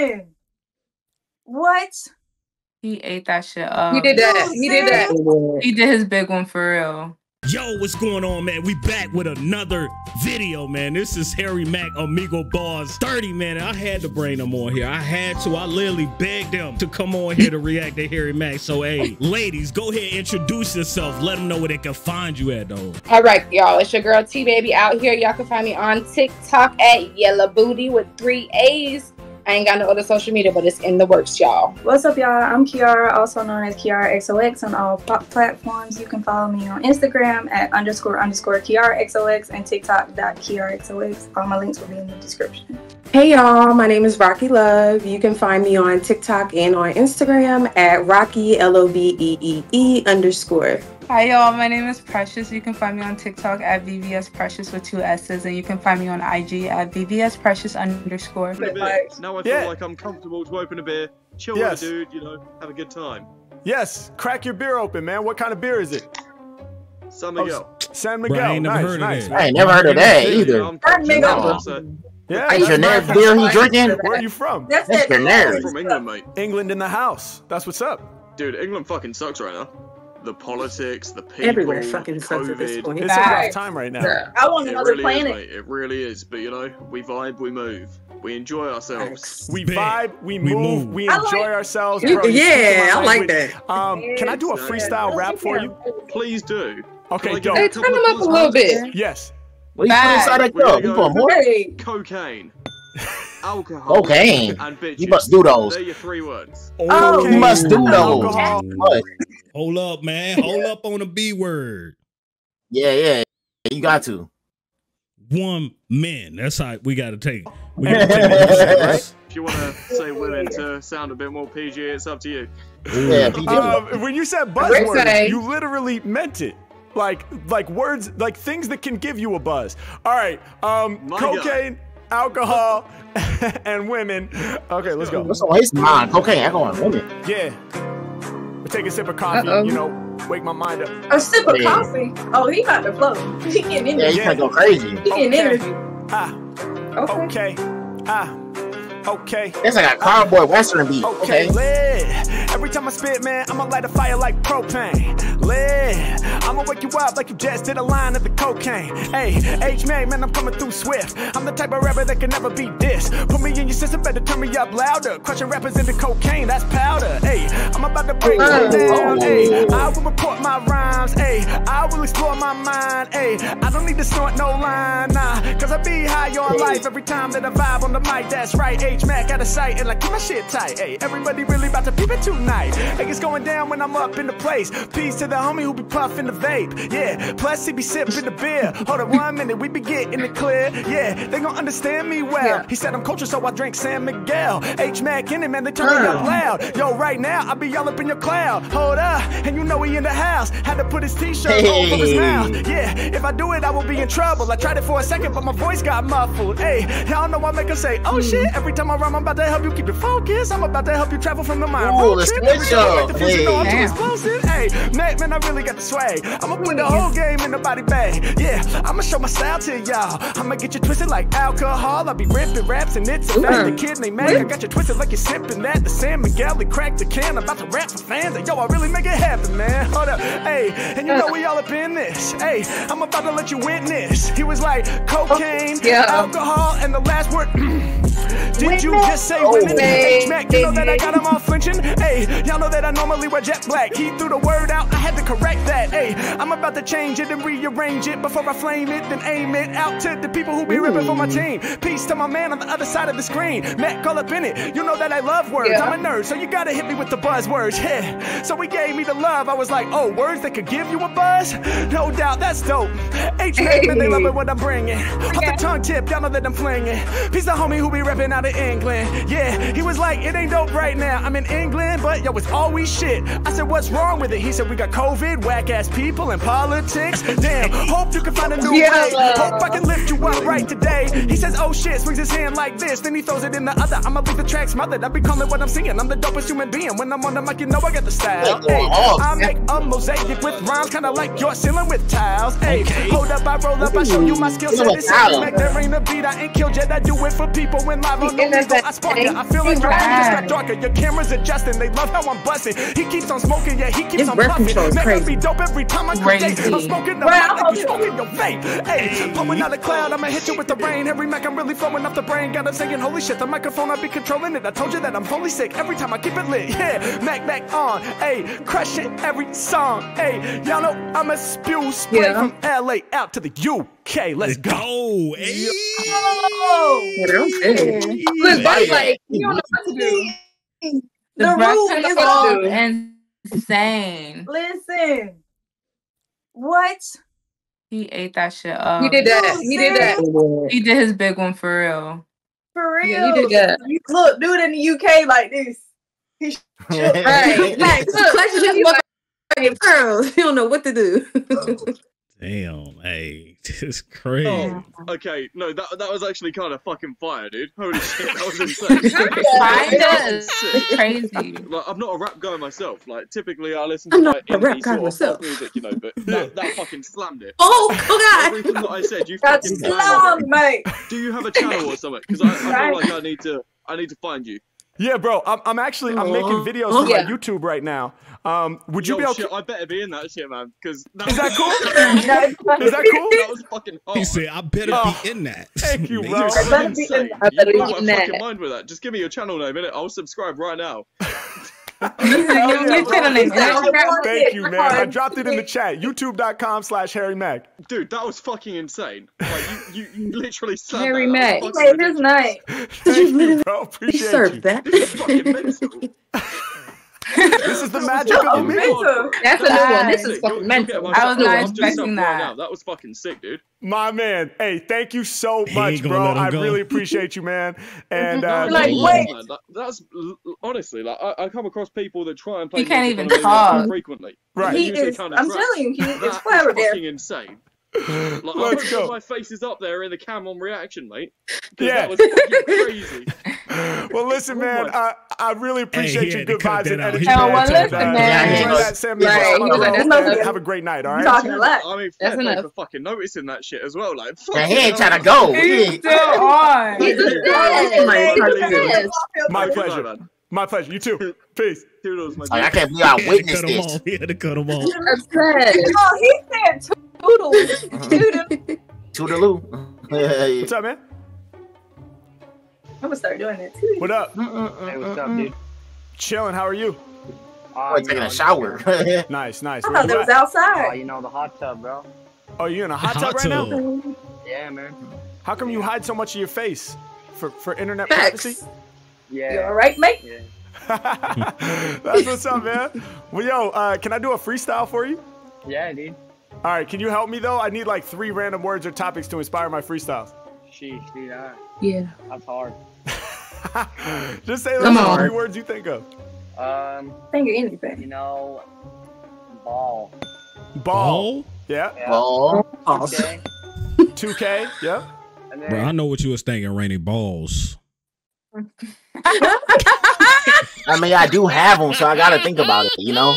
England. What? He ate that shit up. He did that. He did that. He did his big one for real. Yo, what's going on, man? We back with another video, man. This is Harry Mack, Omegle Bars 30, man. I had to bring them on here. I had to. I literally begged them to come on here to react to Harry Mack. So, hey, ladies, go ahead, and introduce yourself. Let them know where they can find you at, though. All right, y'all. It's your girl T Baby out here. Y'all can find me on TikTok at Yellow Booty with three A's. I ain't got no other social media, but it's in the works, y'all. What's up, y'all? I'm Kiara, also known as Kiara XOX on all pl- platforms. You can follow me on Instagram at underscore underscore Kiara XOX and TikTok dot Kiara XOX. All my links will be in the description. Hey y'all, my name is Rockie Love. You can find me on TikTok and on Instagram at Rockie L O V E E E underscore. Hi y'all, my name is Precious. You can find me on TikTok at VVS Precious with two S's, and you can find me on IG at VVS Precious underscore. Open a beer. Now I feel Yeah. like I'm comfortable to open a beer, chill Yes. with a dude, you know, have a good time. Yes, crack your beer open, man. What kind of beer is it? San Oh, Miguel. San Bro, I Miguel. ain't never nice, heard of nice. that. I ain't never heard of that either. I'm That from nigga- England, so- Yeah, That's your that's next beer he drinking? Where are you from? That's That's it. your nerve. From England, mate. England in the house. That's what's up. Dude, England fucking sucks right now. The politics, the people, Everywhere fucking sucks at this COVID. point. It's a rough time right now. Yeah. I want It another really planet. is, mate. It really is. But you know, we vibe, we move, we enjoy ourselves. We vibe, we We move, move. we enjoy like- ourselves. Bro, yeah, I like that. Um, can I do a Yeah. freestyle rap for you? Please do. Okay, Can go. get Hey, turn them up a little bit. Yes. What you put inside that We're cup? You go- put more? Cocaine, alcohol, Cocaine. and bitches. You must do those. They're your three words. Oh, You must do those. Alcohol. What? Hold up, man. Hold up on the B word. Yeah, yeah. You got to. One man. That's how we got to take. We got to take it. Right? If you want to say women to sound a bit more PG, it's up to you. Yeah, PG. Um, when you said Rick buzzwords, you literally meant it. Like, like words, like things that can give you a buzz. All right. Um, My God. cocaine, alcohol, and women. Okay, let's go. What's on his mind? Cocaine, alcohol, and women. Yeah. We take a sip of coffee. Uh-oh. You know, wake my mind up. a sip of Yeah. coffee. Oh, he about to flow. He getting Yeah, energy. you can't go crazy. He getting Okay. energy. Ah. Okay. Okay. Ah. Okay. That's like a cowboy western beat. Okay, Okay. lit. Every time I spit, man, I'ma light a fire like propane. Lit. I'ma wake you up like you just did a line of the cocaine. Hey, H man, man, I'm coming through swift. I'm the type of rapper that can never be dissed. Put me in your system, better turn me up louder. Crushing rappers into cocaine, that's powder. About to break it down. Hey, oh, I will report my rhymes. Hey, I will explore my mind. Hey, I don't need to snort no line, nah. Cause I be high on life every time that I vibe on the mic. That's right, H Mac out of sight and like keep my shit tight. Hey, everybody really about to peep it tonight. Hey, it's going down when I'm up in the place. Peace to the homie who be puffing the vape. Yeah, plus he be sipping the beer. Hold on one minute, we be getting it clear. Yeah, they gon' understand me well. He said I'm culture, so I drink San Miguel. H Mac in it, man, they turn me up loud. Yo, right now, I be all up in your cloud. Hold up, and you know he in the house. Had to put his t-shirt over his Hey. mouth. Yeah, if I do it, I will be in trouble. I tried it for a second, but my voice got muffled. Hey, y'all know I make her say, oh hmm. shit. Every time I rhyme, I'm about to help you keep it focused. I'm about to help you travel from the mind. Ooh, road let's trip. switch Every time I up. write the music, know I'm too Hey. explosive. Hey, man, man, I really got the swag. I'ma put the hmm. whole game in the body bag. Yeah, I'ma show my style to y'all. I'ma get you twisted like alcohol. I'll be ripping raps and it's a. The hmm. kid named Mac, I got you twisted like you're sipping that. The San Miguel, they cracked the can. I'm about to rap for fans. And yo, I really make it happen, man. Hold up. Hey, and you know we all up in this. Hey, I'm about to let you witness. He was like cocaine, Yeah. alcohol, and the last word. Mm. Did you just say Oh, women? baby. H-Mac, you know that I got him all flinching. Hey, y'all know that I normally wear jet black. He threw the word out, I had to correct that. Hey, I'm about to change it and rearrange it before I flame it, then aim it out to the people who be ripping for my team. Peace to my man on the other side of the screen. Mac, call up in it. You know that I love words. Yeah. I'm a nerd, so you gotta hit me with the Yeah. So he gave me the love. I was like, oh, words that could give you a buzz? No doubt, that's dope. H-Mac, man, they love it what I'm bringing. Off the tongue tip, y'all know that I'm flinging. Peace to homie who be repping out of England. Yeah, he was like, it ain't dope right now. I'm in England, but yo, it's always shit. I said, what's wrong with it? He said, we got COVID, whack ass people, and politics. Damn, hope you can find a new Yeah. way. Hope I can lift you up right today. He says, oh shit, swings his hand like this, then he throws it in the other. I'ma leave the track smothered. I be calling what I'm seeing. I'm the dopest human being. When I'm on the mic, you know I got the style. Hey, I make a mosaic with rhymes, kinda like your ceiling with tiles. Hey, hold up, I roll up, I show you my skill set. Ooh, This is Mac, there ain't a beat, I ain't killed yet. I do it for people when live on the legal. I spark ya. I feel like your just got darker. Your camera's adjusting, they love how I'm busting. He keeps on smoking, yeah, he keeps on puffing. Make me dope every time I create. I'm smoking the mic like you smoking your vape. Hey, pulling out a cloud, I'ma hit you with the rain. Harry Mack, I'm really throwing off the brain. Got 'em saying, holy shit, the microphone, I be controlling it. I told you that I'm fully sick every time I keep it lit. Yeah, Mac Mac on, hey, crushing every song. Hey, y'all know I'ma spew spray Yeah. from LA out to the UK. Let's go. Go. Hey. Oh, Yeah, that was. Look, buddy, like, you don't know what to do. The, The room is was on. insane. listen. What? He ate that shit up. He did that. He did that. He did his big one for real. For real? Yeah, he did that. You- Look, do it in the UK like this. He Right. Max, Look, clutching his he motherfucking pearls. He don't know what to do. Oh. Damn. Hey, this is crazy. Oh, okay. No, that that was actually kind of fucking fire, dude. Holy shit, that was insane. Kinda is crazy. Like, I'm not a rap guy myself. Like, typically I listen to I'm not like a rap indie guy sort of myself. music, you know. But that, that fucking slammed it. oh, oh Everything that I said, you fucking slammed, it. mate. Do you have a channel or something? Because I, I feel like I need to. I need to find you. Yeah, bro. I'm, I'm actually I'm making videos for Yeah. my YouTube right now. Um, would you Yo, be okay? shit, I better be in that shit, man. Because Is that cool? Is that cool? that was fucking hard. He said, I better Oh, be in that. thank you, bro. you're That was better be in that. I You better blew be in fucking that. mind with that. Just give me your channel name, innit? I'll subscribe right now. Thank you, man. I dropped it in the chat. YouTube.com slash Harry Mack. Dude, that was fucking insane. Like, you, you, you literally slammed Harry that. That Mack. was Hey, fucking his Thank you, bro. Appreciate you. served that. This is fucking mental. This is the magic of the That's a new one. This is fucking mental. I was not just expecting that. That was fucking sick, dude. My man. Hey, thank you so much, bro. I go. really appreciate you, man. And uh, Like, That's wait. That- that's honestly like I, I come across people that try and play He can't even on a video talk. frequently. Right. He is. I'm telling you, he is That there. fucking insane. Like, I Let's hope go. my face is up there in the cam on reaction, mate. Yeah. That was fucking crazy. well, listen, Oh man. my- I, I really appreciate he your had good vibes and that out. energy, He Oh, well, listen, uh, man. Enjoy that Sammy Right, Boy. he like, Have that's a- Have a great night, all You right? talking. I mean, That's fair play enough. for fucking noticing that shit as well. Like, Man, he ain't trying to go. go. He's still on. He's a Yes. dad. Yes. My pleasure. man. My pleasure. You too. Peace. Toodles, my I can't believe I He had to witnessed cut him this. off. He had to cut him off. Oh, he said toodles. Toodles. Toodaloo. Yeah, yeah. What's up, man? I'm gonna start doing that too. What up? Hey, what's up, dude? Chilling. How are you? Uh, Boy, you taking a shower. Nice, nice. I thought you that was at? Oh, you know the hot tub, bro. Oh, you in a hot Hot tub right now? Yeah, man. How come you hide so much of your face? For for internet Facts. privacy? Yeah. You all right, mate? Yeah. That's what's up, man. Well, yo, uh, can I do a freestyle for you? Yeah, dude. All right, can you help me though? I need like three random words or topics to inspire my freestyles. Sheesh, dude. Uh, Yeah. that's hard. Just say those Come on. three words you think of. Um, Think of anything. you anything. know, ball. Ball. Ball? Yeah. Yeah. Ball. Okay. 2K. Yep. And Bro, I know what you was thinking, Rainy Balls. I mean, I do have them, so I gotta think about it. You know.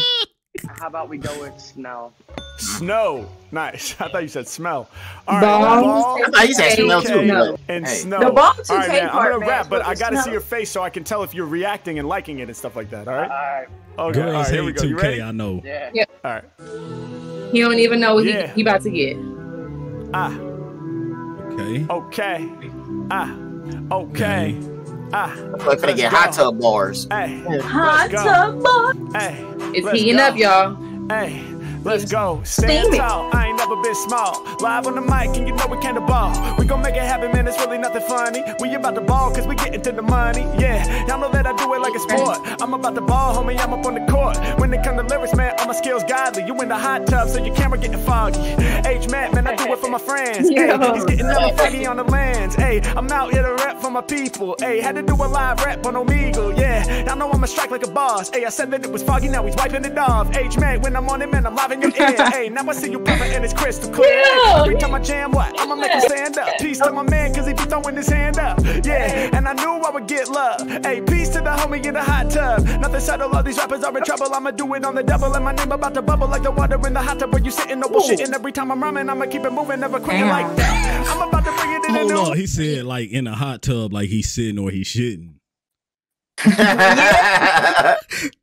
how about we go with snow? Snow. Nice. I thought you said smell. All right. Ball. Ball. I thought you said smell too. 2K, and Hey. snow. The ball 2K all right, man. I'm part, gonna rap, but I gotta see your face so I can tell if you're reacting and liking it and stuff like that. All right. Alright. Okay. Girls right. Here hate we go. You 2K, ready? I know. Yeah. All right. He don't even know what he, Yeah. he about to get. Ah. Okay. Okay. Ah. Okay. Ah. I'm gonna get hot tub bars. Hey. Hot tub boy. Hey. It's heating go. up, y'all. Hey. Let's go. Stand tall. I ain't never been small. Live on the mic, and you know we can't ball. We gon' make it happen, man. It's really nothing funny. We about to ball, cause we getting to the money. Yeah, y'all know that I do it like a sport. I'm about to ball, homie. I'm up on the court. When it come to lyrics, man, all my skills godly. You in the hot tub, so your camera getting foggy. H Mac, man, I do it for my friends. Hey, Yeah. he's getting hella foggy on the lands. Hey, I'm out here to rap for my people. Hey, had to do a live rap on Omegle. Yeah, y'all know I'ma strike like a boss. Hey, I said that it was foggy, now he's wiping it off. H Mac, when I'm on it, man, I'm live in your ear. hey, now I see you popping and it's crystal clear. Hey, every time I jam, what? I'ma make him stand up. Peace to my man, cause he be throwing his hand up. Yeah, and I knew I would get love. Hey, peace to the homie in the hot tub. Nothing subtle, all these rappers are in trouble. I'ma do it on the double, and my name about to bubble like the water in the hot tub where you sitting, no bullshit. And every time I'm rhyming, I'ma keep it moving, never quitting like that. I'm about to bring it in Hold new on. He said like in a hot tub, like he's sitting or he's shitting.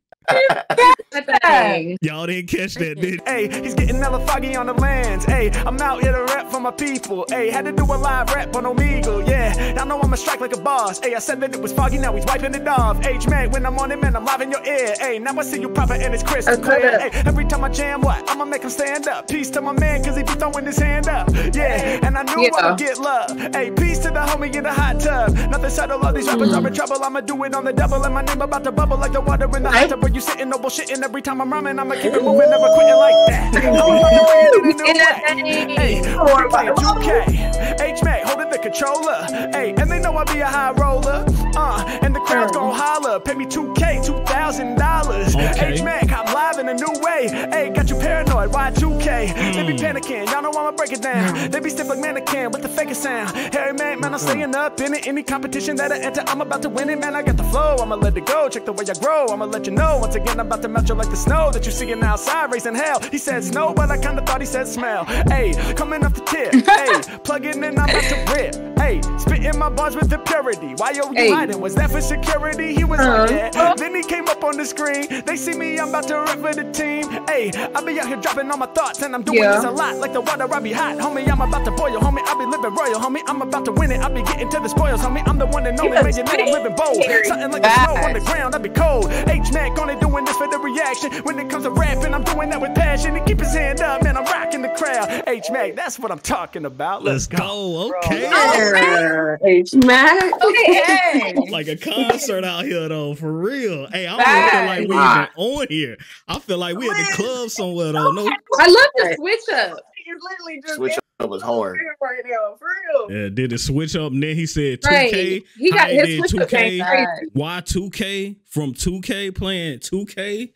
Y'all didn't catch that, did Hey, he's getting hella foggy on the lands. Hey, I'm out here to rap for my people. Hey, had to do a live rap on Omegle. Yeah, y'all know I'ma strike like a boss. Hey, I said that it was foggy, now he's wiping it off. H Mac, when I'm on it, man, I'm live in your ear. Hey, now I see you proper and it's crystal clear. Hey, every time I jam, what? I'ma make him stand up. Peace to my man, cause he be throwing his hand up. Yeah, and I knew I Yeah. would get love. Hey, peace to the homie in the hot tub. Nothing subtle, all these rappers are in trouble. I'ma do it on the double, and my name about to bubble like the water in the hot tub where you sitting, no bullshitting. Every time I'm rhyming, I'ma keep it moving, never quitting like that. I'm about to bring it in a new way. Hey, we playing 2K. H Mac holding the controller. Hey, and they know I be a high roller. Uh, and the crowd's gon' holler. Pay me 2K, $2,000. Okay. H Mac, I'm live in a new way. Hey, got you paranoid. Why 2K? They be hmm. panicking. Y'all know I'ma break it down. Hmm. They be stiff like mannequin with the fakest sound. Harry Mack, man, I'm hmm. staying up in it. Any competition that I enter, I'm about to win it. Man, I got the flow. I'ma let it go. Check the way I grow. I'ma let you know. Once again, I'm about to melt you like the snow that you seeing outside, raising hell. He said snow, but I kinda thought he said smell. Hey, coming off the tip. Hey, plugging in, I'm about to rip. Hey, spitting my bars with impurity. Why yo, you hiding? Was that for security? He was Uh-huh. like, yeah. Then he came up on the screen. They see me, I'm about to rap for the team. Hey, I be out here dropping all my thoughts, and I'm doing Yeah. this a lot. Like the water, I be hot. Homie, I'm about to boil. Homie, I be living royal. Homie, I'm about to win it. I be getting to the spoils. Homie, I'm the one and only man. You know I'm living bold. Something like the snow on the ground, I be cold. H Mac only doing this for the reaction. When it comes to rapping, I'm doing that with passion. And keep his hand up, man. I'm rocking the crowd. H Mac, that's what I'm talking about. Let's, Let's go. Okay. H Mac. Okay. like a concert out here though, for real. Hey, I don't Facts. feel like we even on here. I feel like we at the club somewhere though. No, I love the switch up. It's literally just Switch up was hard. right now, for real. yeah, did it switch up? And then he said 2K. Right. He got his did switch up 2K. Why 2K from 2K playing 2K?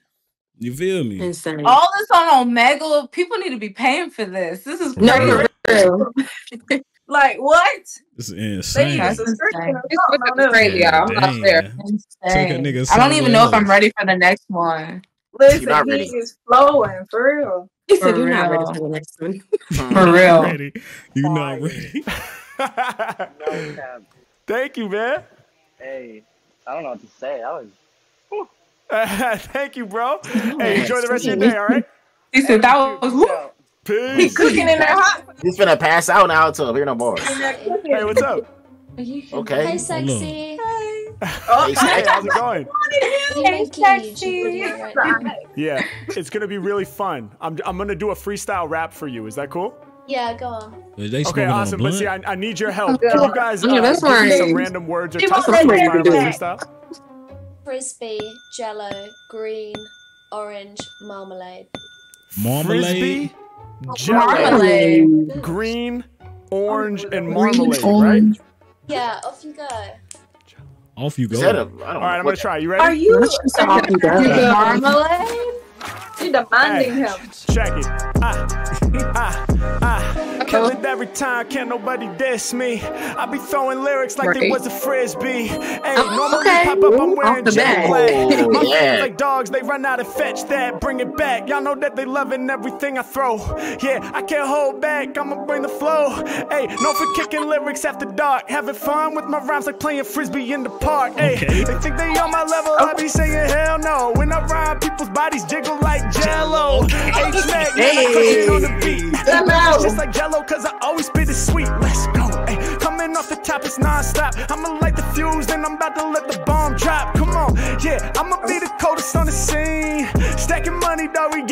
You feel me? Insane. All this on Omega. People need to be paying for this. This is no, crazy. for real. Like what? It's They insane. need a That's subscription. insane. or This switch something up on is crazy, y'all. I'm Dang, not there. man. A nigga I don't even know if I'm ready for the next one. Listen, he ready. is flowing for real. He said you're not ready for the next one. For real. ready. You not ready. No. Thank you, man. Hey, I don't know what to say. I was. Thank you, bro. Hey, enjoy the rest of your day, all right? He said that was woo. Peace. He cooking in there hot. He's gonna pass out now too. Here no more. Hey, what's up? Okay. Hey, sexy. Oh, Hey, Hey, how's it going? Hey, sexy. Yeah, it's gonna be really fun. I'm, I'm gonna do a freestyle rap for you. Is that cool? Yeah, go on. Okay, smoking on a awesome. But blunt? see, I, I need your help. Can you guys uh, Yeah, that's give me some random words or Keep touch on on saying my freestyle? Frisbee, jello, green, orange, marmalade. Marmalade. Frisbee, jello, Marmalade. green, orange, and marmalade, right? Yeah, off you go. Off you Is that a, go. I don't All right, I'm gonna try. You Are ready? you? Let's just off you go. Marmalade. You demanding Hey, him. check it. Ah, ah, ah. Kill it every time, can't nobody diss me. I be throwing lyrics like they Right. was a frisbee. Hey, Oh, normally okay. pop up, I'm wearing jet black. Oh, My yeah. like dogs, they run out and fetch that, bring it back. Y'all know that they loving everything I throw. Yeah, I can't hold back, I'ma bring the flow. Hey, known for kicking lyrics after dark, having fun with my rhymes like playing frisbee in the park. Hey, Okay. they think they on my level, I be saying hell no. When I rhyme, people's bodies jiggle like jello. H Mac, yeah, I crush it on the beat. Just like jello, cause I always spit it sweet. Let's go. Hey, coming off the top, it's non-stop. I'ma light the fuse, then I'm about to let the bomb drop. Come on, yeah, I'ma be the coldest on the scene. Stacking money, dog, we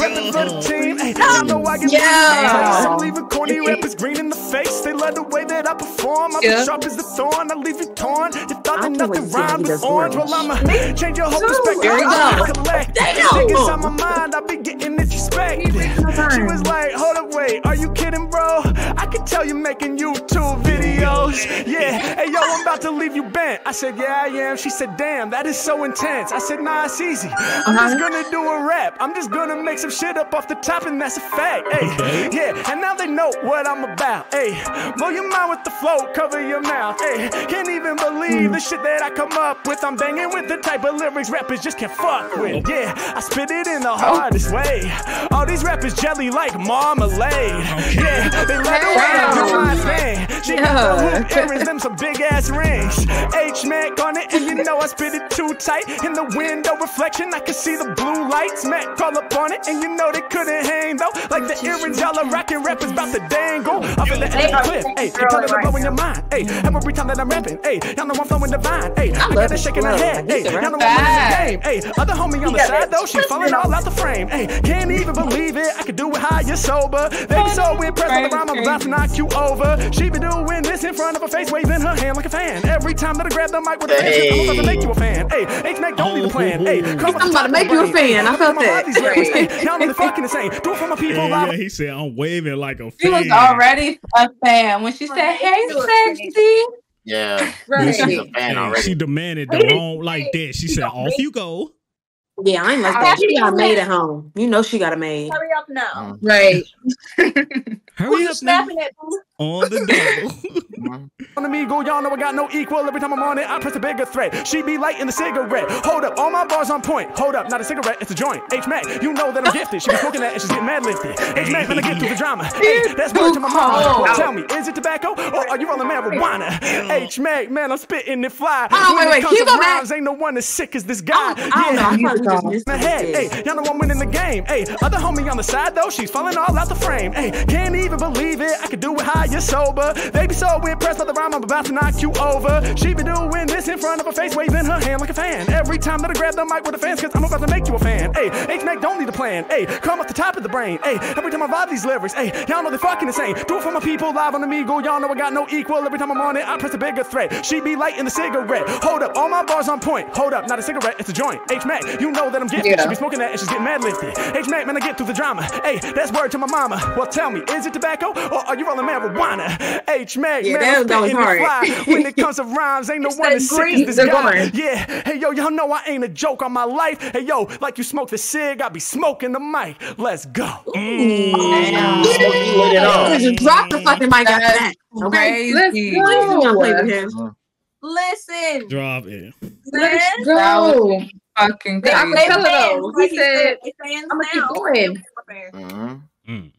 Reppin' for the team. Hey, I know I get Yeah. Some leaving corny rappers green in the face. They love the way that I perform. I'm Yeah. as sharp as the thorn. I leave you torn. You thought I that know nothing what Ziggy rhymed with does orange. orange. Well, I'ma change your whole perspective. There you I'm go. gonna collect. Damn. Stick inside my mind. I be getting disrespected. She was like, hold up, wait. Are you kidding, bro? I can tell you making YouTube videos. Yeah. Hey, yo, I'm about to leave you bent. I said, yeah, I am. She said, damn, that is so intense. I said, nah, it's easy. I'm just gonna do a rap. I'm just gonna make some shit up off the top, and that's a fact. Hey, yeah. And now they know what I'm about. Hey, blow your mind with the flow, cover your mouth. Hey, can't even believe the shit that I come up with. I'm banging with the type of lyrics rappers just can't fuck with. Yeah, I spit it in the hardest way. All these rappers jelly like marmalade. Yeah, they let the way I do my thing. She got the hoop earrings, them some big ass rings. H Mac on it, and you know I spit it too tight. In the window reflection, I can see the blue lights. Mac call up on it, and you know they couldn't hang though. Like the earrings, y'all are rocking rappers about to dangle. Off in the the cliff, hey, tell it to blow in your mind, hey. Every time that I'm rapping, hey, y'all know I'm flowing divine, hey. I got it shaking her head, hey. Y'all know I'm winning the game, hey. Other homie on the side though, she falling all out the frame, hey. Can't even believe it, I could do it high, you're sober. They be so impressed with the rhyme, I'm about to knock you over. She be doing this in front of her face, waving her hand like a fan. Every time that I grab the mic with a fan, I'm about to make you a fan, hey. H-Mac, don't need a plan, hey. I'm about to make you a fan. I felt that. Hey, y'all know they fucking insane. Do it for my people, Yeah, yeah, he said I'm waving like a fan. She was fan. already a fan when she said, "Hey, sexy." Yeah. Right. She's a fan already. She demanded the wrong like that. She said, "Off you go." Yeah, I ain't like that. She got a maid at home. You know she got a maid. Hurry up now. Right. Hurry up now. Snapping it. boo. On the double. On Omegle, y'all know I got no equal. Every time I'm on it, I press a bigger threat. She be lighting the cigarette. Hold up, all my bars on point. Hold up, not a cigarette, it's a joint. H Mac, you know that I'm gifted. She be smoking that and she's getting mad lifted. H Mac, gonna get through the drama. Hey, that's word to my mama. Well, tell me, is it tobacco or are you rolling marijuana? H Mac, man, I'm spitting it fly. Oh, When wait, wait, comes can you to go back? rhymes, ain't no one as sick as this guy. Oh, I don't know. I probably just missed My head, you hey, y'all know I'm winning the game. Hey, other homie on the side though, she's falling all out the frame. Hey, can't even believe it. I can do it high, you're sober. They be so impressed by the rhyme, I'm about to knock you over. She be doing this in front of her face, waving her hand like a fan. Every time that I grab the mic with the fans, cause I'm about to make you a fan. Hey, H Mac don't need a plan. Hey, come off the top of the brain. Hey, every time I vibe these lyrics, hey, y'all know they're fucking insane. Do it for my people live on the Omegle. Y'all know I got no equal. Every time I'm on it, I press a bigger threat. She be lighting the cigarette. Hold up, all my bars on point. Hold up, not a cigarette, it's a joint. H Mac, you know that I'm gifted. Yeah. She be smoking that and she's getting mad lifted. H Mac, man, I get through the drama. Hey, that's word to my mama. Well, tell me, is it tobacco or are you rolling marijuana? H Mac, Yeah, man, I'm that was spitting hard. fly. When it comes to rhymes, ain't no one that as sick as this they're guy. going. Yeah, hey yo, y'all know I ain't a joke on my life. Hey yo, like you smoke the cig, I be smoking the mic. Let's go. Damn. Lit it drop the fucking mic after that. Okay. Let's Crazy. Please do not play with go. him. Listen, Drop it. Let's That was go. fucking They- I'm crazy. they telling though, he said, I'ma keep now. going. Mhm. Mm.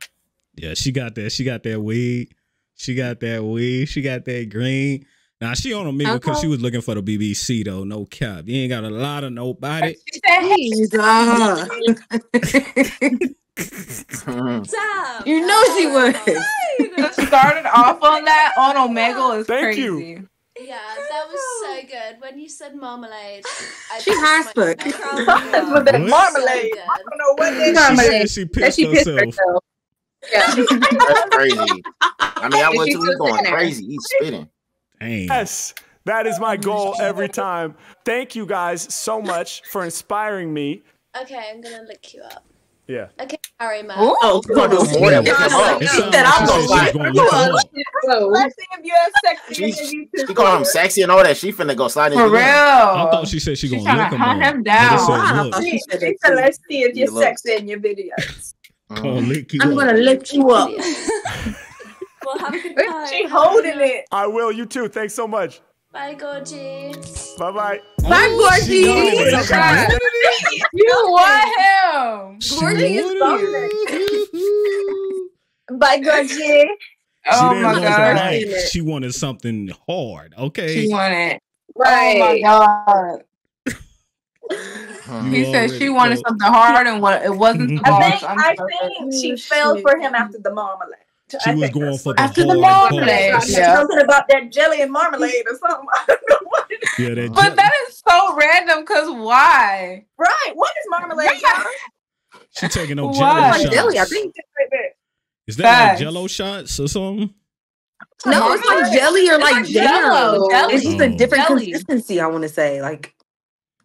Yeah, she got that. She got that weed. She got that weed. She got that green. Now she on a Omegle because she was looking for the BBC though. No cap. You ain't got a lot of nobody. She said, "Hey. Damn. you know she was. to started off on that on Omega is Thank crazy. you. Yeah, that was so good. When you said marmalade, I She pissed high as With that marmalade. So I don't know what that She Marmalade. said she That pissed she pissed herself. herself. Yeah. That's crazy. I mean, I went to still he's going crazy. He's spitting. Dang. Yes, that is my oh, goal every time. Thank you guys so much for inspiring me. Okay, I'm gonna look you up. Yeah. Okay, Harry man. Oh, We're gonna do more than look him up. It She sounded said, like I'm gonna said lie. she was gonna look him up. Whoa. Let's see if you're sexy She, in the YouTube. she called him sexy and all that. She finna go slide his For real. DM. I thought she said she She's gonna trying look him hunt him down. said Wow, I look. thought She she said she that said, too. let's see if you're sexy in your videos. Gonna lick you I'm up. gonna lift you up. Well, have a good time. She holding it. I will. You too. Thanks so much. Bye, Gorgie. Oh, bye bye. Bye, Oh, she Gorgie. wanted it. She Right. wanted it. You want him? Gorgie is wanted it. Bye, Gorgie. Oh didn't my god. the light. She wanted something hard. Okay. She wanted. Right. Oh my god. He said she wanted know. something hard and what it wasn't the I think I'm I sorry. think she fell for him after the marmalade. She I was going that's- for the After the hard marmalade, bars. yeah. Something about that jelly and marmalade or something. I don't know what it is. Yeah, that But ju- that is so random because why? Right. What is marmalade? y'all? She taking no Why? shots. jelly, I think. Is that like jello shots or something? No, it's like jelly or like, like Jell-O, jam. jelly. It's just a mm. different Jelly. consistency. I want to say, like,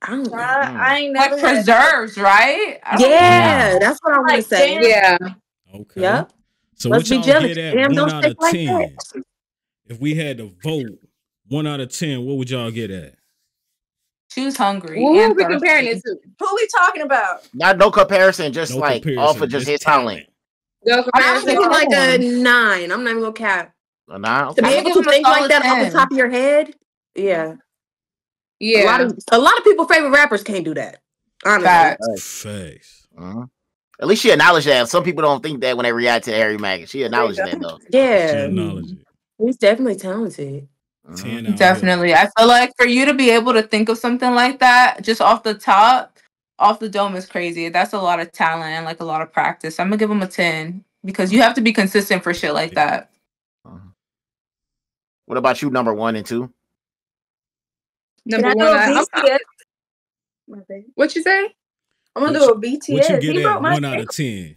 I don't know. I, I ain't never Like had- preserves, right? Yeah, know. that's what I want to say. jam. Yeah. Okay. Yep. So Must what be y'all get at Jam one out of like ten? that. If we had to vote one out of ten, what would y'all get at? She was hungry. Who are and we comparing it to? Who we talking about? Not no comparison, just No like comparison, off of just his talent. No I'm comparison. thinking like a nine. I'm not even gonna cap. Uh, Nah, To be able to think like solid that off the top of your head, yeah. A lot Yeah. of a lot of people favorite rappers can't do that. Honestly. Facts. Face. Mhm. At least she acknowledged that. Some people don't think that when they react to Harry Mack. She acknowledged that though. She Yeah, acknowledge it. he's definitely talented. Ten out here. Definitely. I feel like for you to be able to think of something like that just off the top, off the dome is crazy. That's a lot of talent and like a lot of practice. I'm gonna give him a 10 because you have to be consistent for shit like that. Mhm. What about you, number one and two? Can Number I do one. a I- I'm- BTS? My what you say? I'm gonna What do a BTS. What you he get broke at my one out of ten?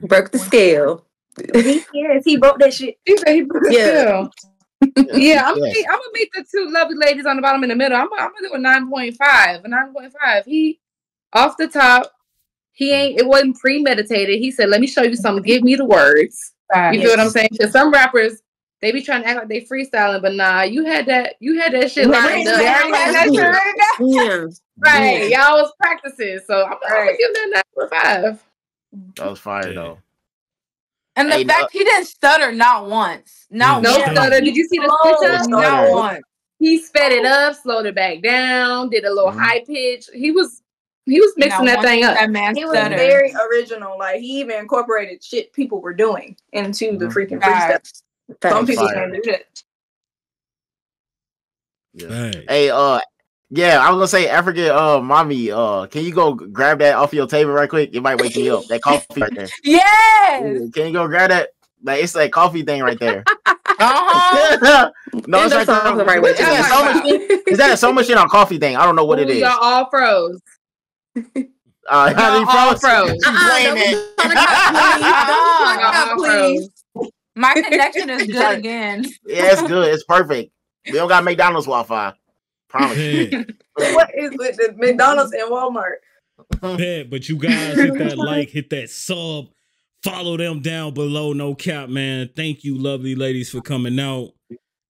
Broke the scale. BTS. He broke that shit. He said he broke the Yeah. scale. Yeah, I'm gonna meet, I'm gonna meet the two lovely ladies on the bottom in the middle. I'm gonna, I'm gonna do a nine point five, a nine point five. He off the top, he ain't. It wasn't premeditated. He said, "Let me show you something. Give me the words." You feel what I'm saying? Because some rappers they be trying to act like they freestyling, but nah, you had that. You had that shit You lined had up. that You had that shit lined up. Yeah. Right, y'all was practicing, so I'm, I'm gonna Right. give that nine point five. That was fire Yeah. though. And the Hey, fact no- he didn't stutter not once. Not Yeah, No once. stutter. Did you see the switch up? stutter. Not once. He sped it up, slowed it back down, did a little Mhm. high pitch. He was he was mixing Not that thing up. That man He was stutter. very original. Like he even incorporated shit people were doing into the Mhm. freaking freestyle. Facts. Some people Fire. can't do that. Yeah. Hey. Hey, uh, yeah, I was gonna say, African, uh, mommy, uh, can you go grab that off your table right quick? It might wake me up. That coffee right there. Yes. Can you go grab that? Like it's that coffee thing right there. Uh-huh. no, And it's that's like also the right way is that so it. much? Is that a so much shit on coffee thing? I don't know what it Ooh, is. Y'all all froze. Uh, how Y'all all froze. She playing that. Y'all all please. Froze. My connection is good again. Yeah, it's good. It's perfect. We don't got McDonald's Wi-Fi. Promise. you. Yeah. what is with McDonald's and Walmart? Bet, but you guys hit that like, hit that sub, follow them down below. No cap, man. Thank you, lovely ladies, for coming out.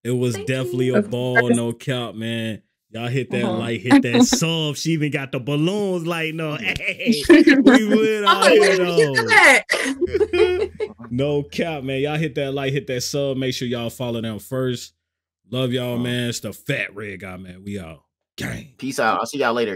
It was Thank definitely you. a ball, no cap, man. Y'all hit that Uh-huh. like, hit that sub. She even got the balloons lighting up. Hey, we went I'm out like, here where did you though. get that? no cap, man. Y'all hit that like, hit that sub. Make sure y'all follow them first. Love y'all, man. It's the fat red guy, man. We out. Gang. Peace out. I'll see y'all later.